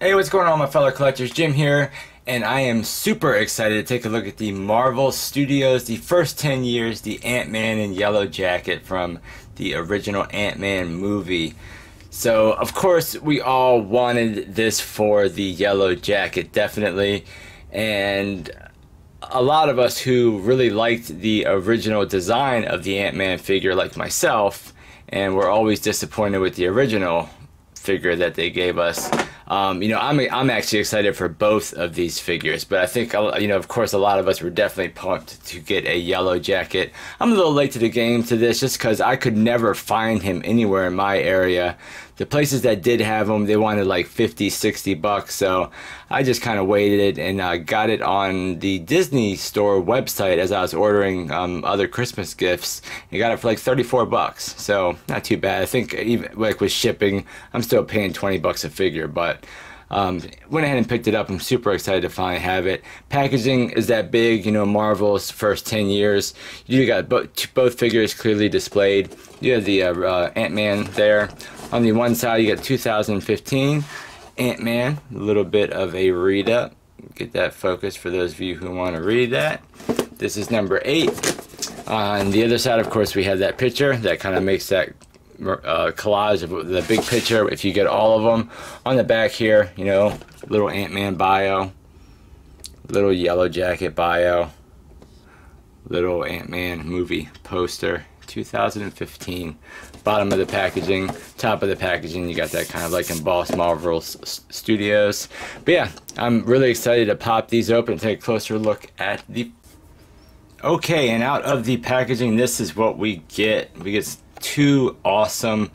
Hey, what's going on, my fellow collectors? Jim here, and I am super excited to take a look at the Marvel Studios, the first 10 years, the Ant Man and Yellow Jacket from the original Ant Man movie. So, of course, we all wanted this for the Yellow Jacket, definitely, and a lot of us who really liked the original design of the Ant Man figure, like myself, and were always disappointed with the original figure that they gave us. Um, you know, I'm I'm actually excited for both of these figures, but I think you know, of course, a lot of us were definitely pumped to get a yellow jacket. I'm a little late to the game to this, just because I could never find him anywhere in my area. The places that did have them, they wanted like 50, 60 bucks, so I just kind of waited it and uh, got it on the Disney Store website as I was ordering um, other Christmas gifts. And got it for like 34 bucks, so not too bad. I think even like with shipping, I'm still paying 20 bucks a figure, but um, went ahead and picked it up. I'm super excited to finally have it. Packaging is that big, you know, Marvel's first 10 years. You got both, both figures clearly displayed. You have the uh, uh, Ant-Man there. On the one side, you got 2015 Ant-Man, a little bit of a read up. Get that focus for those of you who want to read that. This is number eight. On the other side, of course, we have that picture that kind of makes that uh, collage of the big picture if you get all of them on the back here you know little ant-man bio little yellow jacket bio little ant-man movie poster 2015 bottom of the packaging top of the packaging you got that kind of like embossed marvel studios but yeah i'm really excited to pop these open and take a closer look at the okay and out of the packaging this is what we get we get two awesome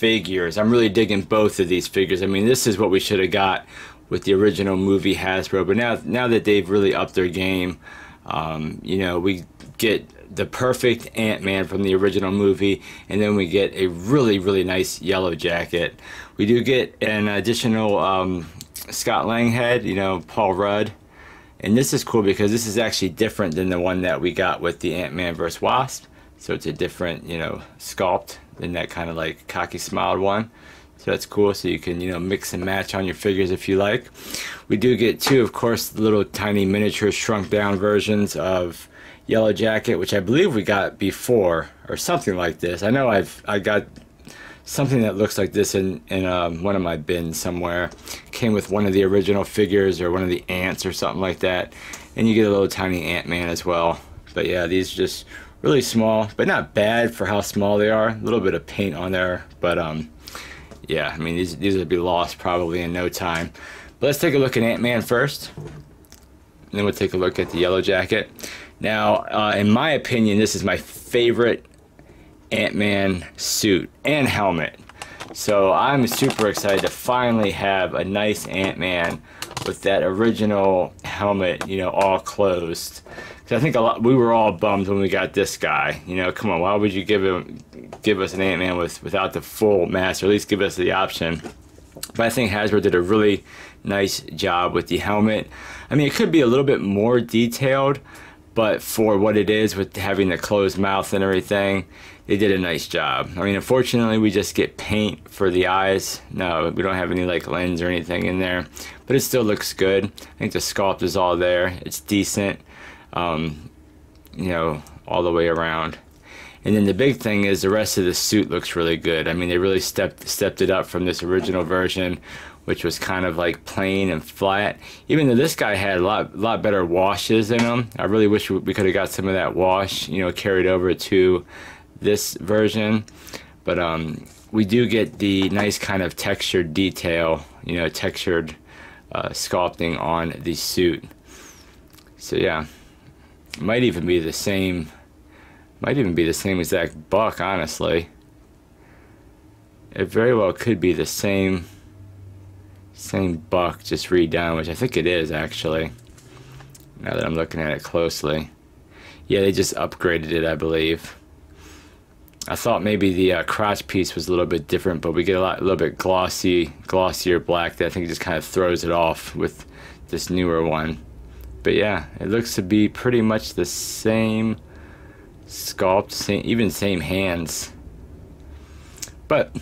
figures. I'm really digging both of these figures. I mean, this is what we should have got with the original movie Hasbro, but now now that they've really upped their game, um, you know, we get the perfect Ant-Man from the original movie, and then we get a really, really nice yellow jacket. We do get an additional um, Scott Lang head, you know, Paul Rudd. And this is cool because this is actually different than the one that we got with the Ant-Man vs. Wasp. So it's a different, you know, sculpt than that kind of like cocky smiled one. So that's cool. So you can, you know, mix and match on your figures if you like. We do get two, of course, little tiny miniature shrunk down versions of Yellow Jacket, which I believe we got before or something like this. I know I've I got something that looks like this in, in um, one of my bins somewhere. Came with one of the original figures or one of the ants or something like that. And you get a little tiny Ant-Man as well. But yeah, these just really small, but not bad for how small they are. A little bit of paint on there, but um, yeah, I mean, these, these would be lost probably in no time. But let's take a look at Ant-Man first. And then we'll take a look at the Yellow Jacket. Now, uh, in my opinion, this is my favorite Ant-Man suit and helmet. So I'm super excited to finally have a nice Ant-Man with that original helmet, you know, all closed. Cause I think a lot we were all bummed when we got this guy. You know, come on, why would you give him give us an Ant Man with without the full mask, or at least give us the option? But I think Hasbro did a really nice job with the helmet. I mean, it could be a little bit more detailed, but for what it is with having the closed mouth and everything, they did a nice job. I mean, unfortunately, we just get paint for the eyes. No, we don't have any like lens or anything in there, but it still looks good. I think the sculpt is all there. It's decent um, you know, all the way around. And then the big thing is the rest of the suit looks really good. I mean, they really stepped stepped it up from this original version, which was kind of like plain and flat. Even though this guy had a lot lot better washes in him, I really wish we could have got some of that wash, you know, carried over to this version. But um, we do get the nice kind of textured detail, you know, textured uh, sculpting on the suit. So yeah might even be the same might even be the same exact buck honestly. It very well could be the same same buck just redone which I think it is actually now that I'm looking at it closely. Yeah they just upgraded it I believe. I thought maybe the uh, crotch piece was a little bit different but we get a, lot, a little bit glossy glossier black that I think just kind of throws it off with this newer one. But yeah, it looks to be pretty much the same sculpt, same, even same hands. But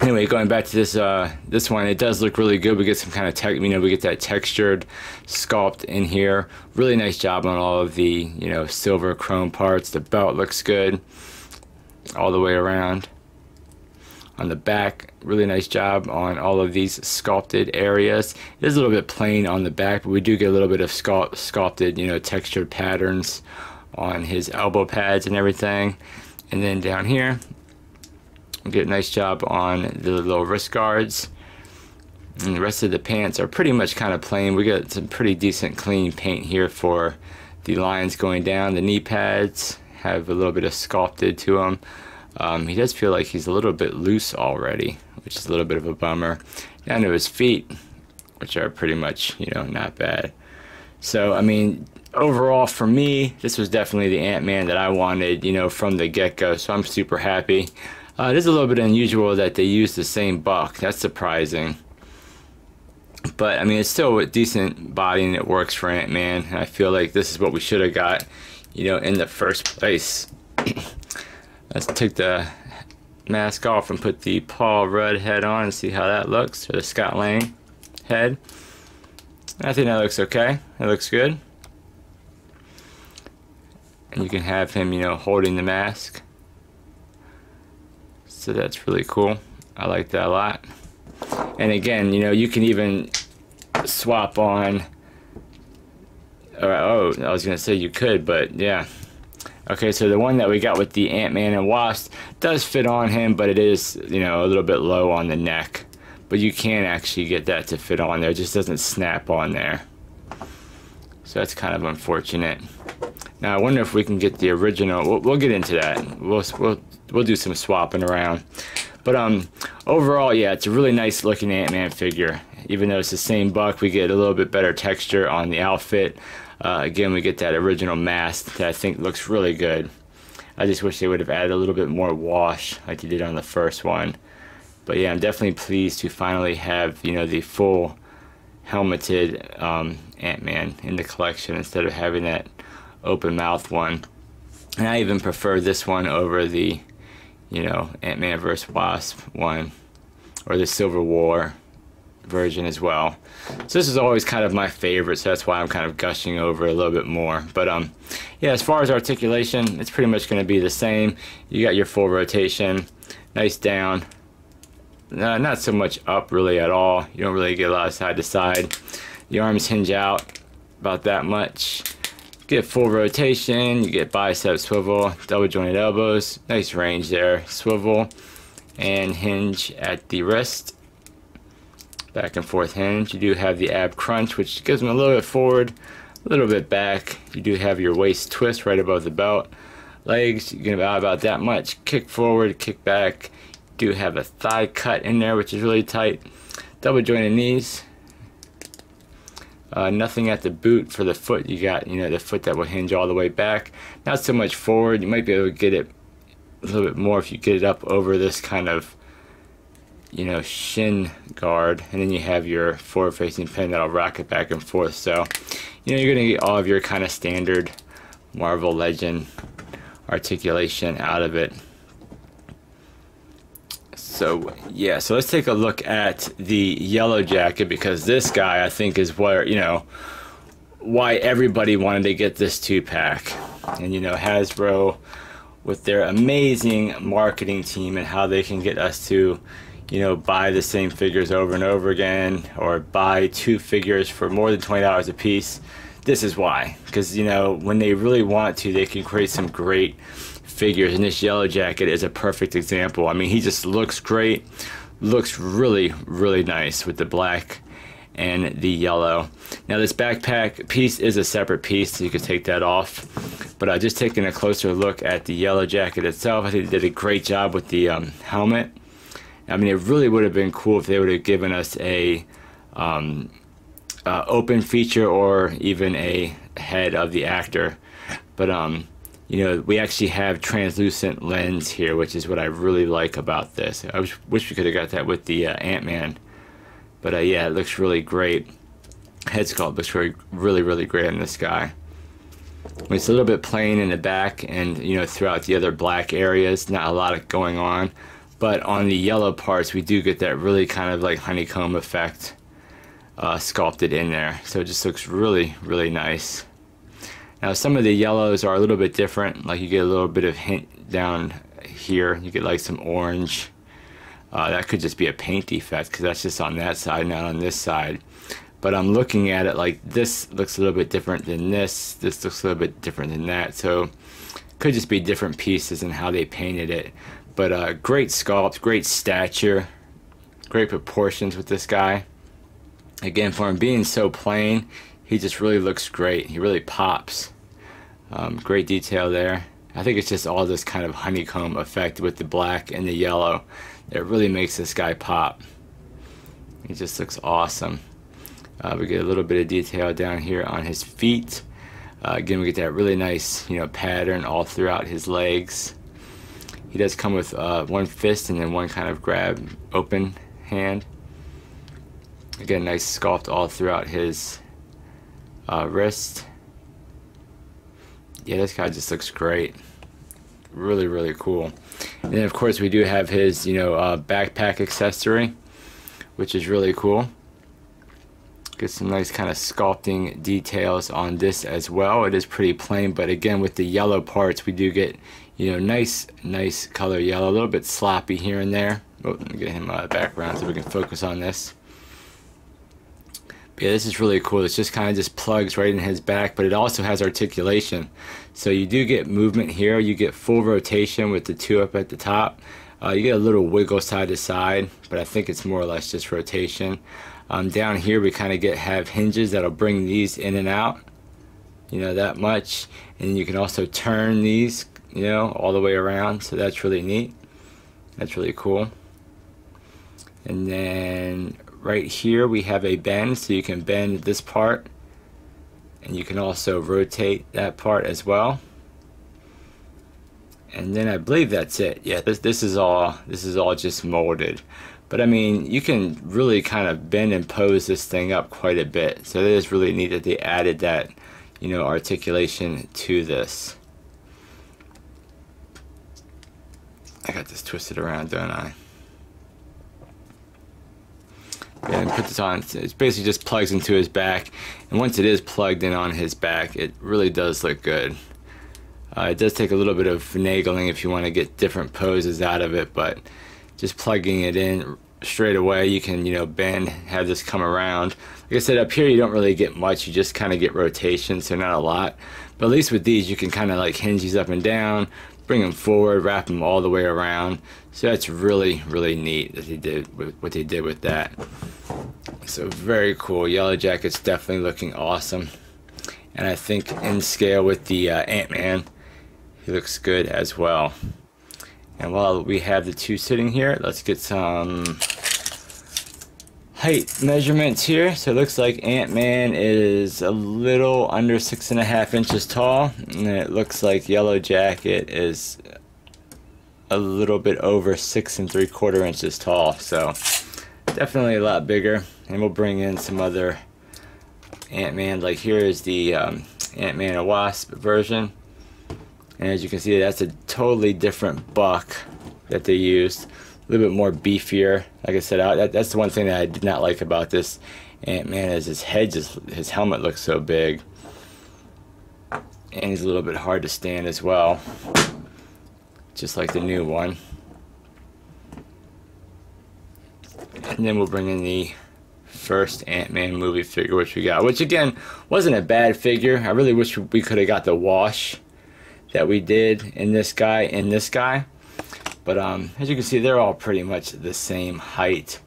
anyway, going back to this uh, this one, it does look really good. We get some kind of tech, you know, we get that textured sculpt in here. Really nice job on all of the you know silver chrome parts. The belt looks good all the way around. On the back, really nice job on all of these sculpted areas. It is a little bit plain on the back, but we do get a little bit of sculpt, sculpted, you know, textured patterns on his elbow pads and everything. And then down here, get a nice job on the little wrist guards. And the rest of the pants are pretty much kind of plain. We got some pretty decent clean paint here for the lines going down. The knee pads have a little bit of sculpted to them. Um, he does feel like he's a little bit loose already, which is a little bit of a bummer. Down to his feet, which are pretty much, you know, not bad. So, I mean, overall for me, this was definitely the Ant-Man that I wanted, you know, from the get-go. So I'm super happy. Uh, it is a little bit unusual that they use the same buck. That's surprising. But, I mean, it's still a decent body and it works for Ant-Man. And I feel like this is what we should have got, you know, in the first place. Let's take the mask off and put the Paul Rudd head on and see how that looks, or the Scott Lang head. I think that looks okay. It looks good. You can have him, you know, holding the mask. So that's really cool. I like that a lot. And again, you know, you can even swap on. Or, oh, I was gonna say you could, but yeah. Okay, so the one that we got with the Ant-Man and Wasp does fit on him, but it is, you know, a little bit low on the neck. But you can actually get that to fit on there. It just doesn't snap on there. So that's kind of unfortunate. Now I wonder if we can get the original. We'll, we'll get into that. We'll, we'll we'll do some swapping around. But um, overall, yeah, it's a really nice looking Ant-Man figure. Even though it's the same buck, we get a little bit better texture on the outfit. Uh, again, we get that original mask that I think looks really good. I just wish they would have added a little bit more wash like they did on the first one. But yeah, I'm definitely pleased to finally have, you know, the full helmeted um, Ant-Man in the collection instead of having that open mouth one. And I even prefer this one over the, you know, Ant-Man vs. Wasp one or the Civil War version as well. So this is always kind of my favorite, so that's why I'm kind of gushing over a little bit more. But um, yeah, as far as articulation, it's pretty much going to be the same. You got your full rotation, nice down, uh, not so much up really at all. You don't really get a lot of side to side. The arms hinge out about that much. Get full rotation, you get bicep swivel, double jointed elbows, nice range there, swivel, and hinge at the wrist back and forth hinge. You do have the ab crunch, which gives them a little bit forward, a little bit back. You do have your waist twist right above the belt. Legs, you get about, about that much. Kick forward, kick back. You do have a thigh cut in there, which is really tight. Double jointed knees. Uh, nothing at the boot for the foot. You got, you know, the foot that will hinge all the way back. Not so much forward. You might be able to get it a little bit more if you get it up over this kind of you know, shin guard, and then you have your forward facing pin that'll rock it back and forth. So, you know, you're going to get all of your kind of standard Marvel Legend articulation out of it. So, yeah, so let's take a look at the yellow jacket because this guy, I think, is where, you know, why everybody wanted to get this two pack. And, you know, Hasbro, with their amazing marketing team and how they can get us to you know, buy the same figures over and over again or buy two figures for more than $20 a piece. This is why. Because, you know, when they really want to, they can create some great figures. And this Yellow Jacket is a perfect example. I mean, he just looks great. Looks really, really nice with the black and the yellow. Now this backpack piece is a separate piece, so you can take that off. But uh, just taking a closer look at the yellow jacket itself, I think they did a great job with the um, helmet I mean, it really would have been cool if they would have given us a um, uh, open feature or even a head of the actor. But um, you know, we actually have translucent lens here, which is what I really like about this. I wish, wish we could have got that with the uh, Ant-Man. But uh, yeah, it looks really great. Head sculpt looks really, really, really great on this guy. It's a little bit plain in the back and, you know, throughout the other black areas. Not a lot of going on. but on the yellow parts we do get that really kind of like honeycomb effect uh, sculpted in there so it just looks really really nice now some of the yellows are a little bit different. Like you get a little bit of hint down here. You get like some orange. Uh, that could just be a paint defect because that's just on that side not on this side. But I'm looking at it like this looks a little bit different than this. This looks a little bit different than that. So could just be different pieces and how they painted it. But uh, great sculpt great stature great proportions with this guy. Again for him being so plain he just really looks great. He really pops. Um, great detail there. I think it's just all this kind of honeycomb effect with the black and the yellow that really makes this guy pop. He just looks awesome. Uh, we get a little bit of detail down here on his feet. Uh, again we get that really nice you know pattern all throughout his legs. He does come with uh, one fist and then one kind of grab open hand. Again, nice sculpt all throughout his uh, wrist. Yeah, this guy just looks great. Really, really cool. And of course, we do have his, you know, uh, backpack accessory, which is really cool. Get some nice kind of sculpting details on this as well. It is pretty plain, but again, with the yellow parts, we do get, you know, nice, nice color yellow. A little bit sloppy here and there. Oh, let me get him uh, background so we can focus on this yeah, this is really cool. It's just kind of just plugs right in his back, but it also has articulation. So you do get movement here. You get full rotation with the two up at the top. Uh, you get a little wiggle side to side, but I think it's more or less just rotation. Um, down here, we kind of get have hinges that'll bring these in and out, you know, that much. And you can also turn these, you know, all the way around. So that's really neat. That's really cool. And then right here we have a bend so you can bend this part and you can also rotate that part as well. And then I believe that's it. Yeah this, this is all this is all just molded. But I mean you can really kind of bend and pose this thing up quite a bit. So it is really neat that they added that you know articulation to this. I got this twisted around don't I and put this on. It basically just plugs into his back, and once it is plugged in on his back, it really does look good. Uh, it does take a little bit of finagling if you want to get different poses out of it, but just plugging it in straight away, you can you know bend, have this come around. Like I said, up here you don't really get much. You just kind of get rotation, so not a lot. But at least with these, you can kind of like hinge these up and down, bring them forward, wrap them all the way around. So that's really, really neat that they did with what they did with that. So very cool. Yellow Jacket's definitely looking awesome. And I think in scale with the uh, Ant-Man, he looks good as well. And while we have the two sitting here, let's get some height measurements here. So it looks like Ant-Man is a little under six and a half inches tall. And it looks like Yellow Jacket is a little bit over six and three quarter inches tall. So definitely a lot bigger. And we'll bring in some other Ant-Man. Like here is the um, Ant-Man and Wasp version. And as you can see, that's a totally different buck that they used a little bit more beefier. Like I said, I, that, that's the one thing that I did not like about this Ant-Man is his head just, his helmet looks so big. And he's a little bit hard to stand as well. Just like the new one. And then we'll bring in the first Ant-Man movie figure which we got. Which again, wasn't a bad figure. I really wish we could have got the wash that we did in this guy and this guy. But um, as you can see, they're all pretty much the same height.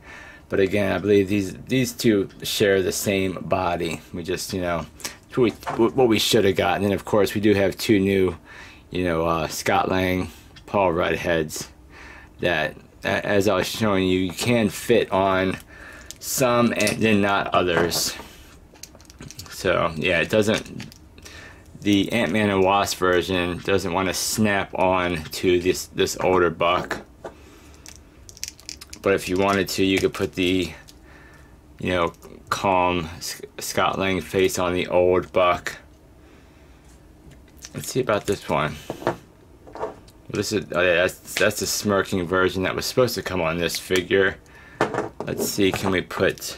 But again, I believe these these two share the same body. We just, you know, what we should have gotten. And of course, we do have two new, you know, uh, Scott Lang, Paul Rudd heads that, as I was showing you, you can fit on some and then not others. So yeah, it doesn't the Ant-Man and Wasp version doesn't want to snap on to this this older buck. But if you wanted to you could put the you know calm Scott Lang face on the old buck. Let's see about this one This is oh yeah, that's that's the smirking version that was supposed to come on this figure. Let's see, can we put?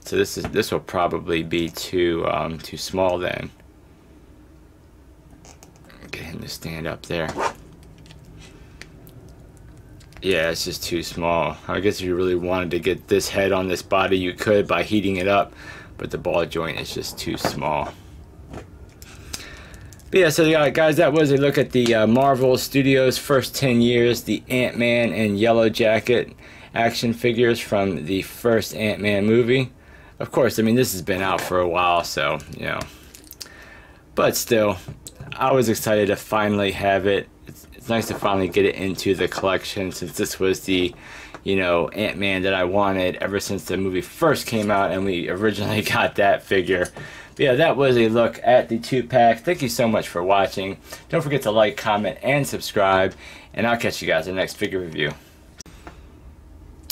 So this is this will probably be too um, too small then. Get him to stand up there. Yeah, it's just too small. I guess if you really wanted to get this head on this body, you could by heating it up, but the ball joint is just too small. But yeah, so yeah, guys, that was a look at the uh, Marvel Studios first 10 years, the Ant-Man and Yellow Jacket action figures from the first Ant-Man movie. Of course, I mean, this has been out for a while, so, you know. But still, I was excited to finally have it it's nice to finally get it into the collection since this was the you know ant-man that i wanted ever since the movie first came out and we originally got that figure but yeah that was a look at the two pack thank you so much for watching don't forget to like comment and subscribe and i'll catch you guys in the next figure review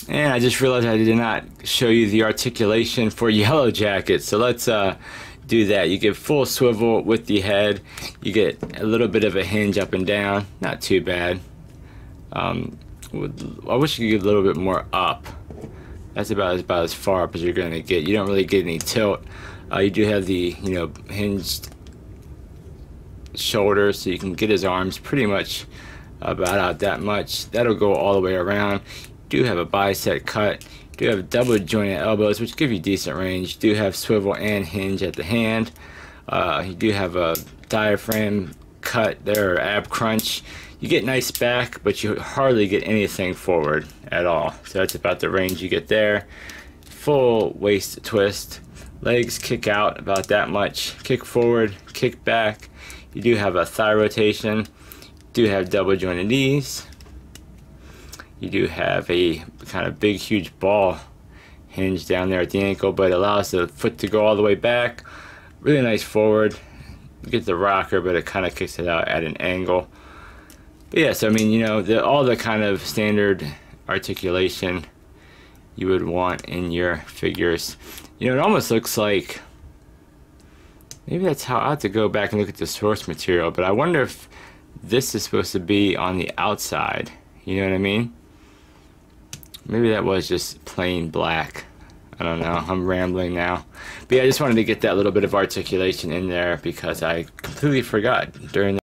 and I just realized I did not show you the articulation for Yellow Jacket. So let's uh, do that. You get full swivel with the head. You get a little bit of a hinge up and down. Not too bad. Um, I wish you could get a little bit more up. That's about, about as far up as you're going to get. You don't really get any tilt. Uh, you do have the, you know, hinged shoulders so you can get his arms pretty much about out that much. That'll go all the way around. You do have a bicep cut do have double jointed elbows, which give you decent range. You do have swivel and hinge at the hand. Uh, you do have a diaphragm cut there, or ab crunch. You get nice back, but you hardly get anything forward at all. So that's about the range you get there. Full waist twist. Legs kick out about that much. Kick forward, kick back. You do have a thigh rotation. do have double jointed knees you do have a kind of big huge ball hinge down there at the ankle but it allows the foot to go all the way back really nice forward you get the rocker but it kind of kicks it out at an angle but yeah so I mean you know the, all the kind of standard articulation you would want in your figures you know it almost looks like maybe that's how I have to go back and look at the source material but I wonder if this is supposed to be on the outside you know what I mean Maybe that was just plain black. I don't know. I'm rambling now. But yeah, I just wanted to get that little bit of articulation in there because I completely forgot during